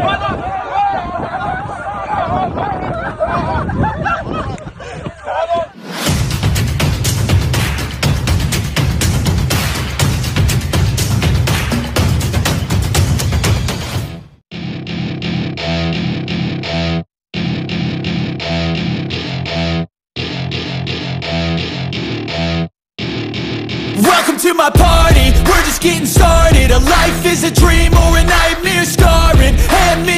¡Vamos! Welcome to my party, we're just getting started. A life is a dream or a nightmare scarring. Hand me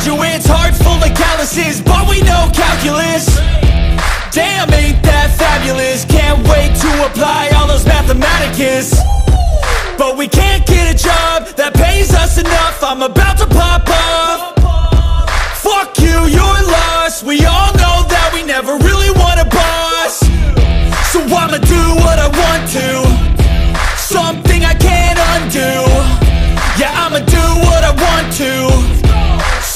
graduates, heart full of calluses, but we know calculus. Damn, ain't that fabulous, can't wait to apply all those mathematicus. But we can't get a job that pays us enough, I'm about to pop off Fuck you, you're lost, we all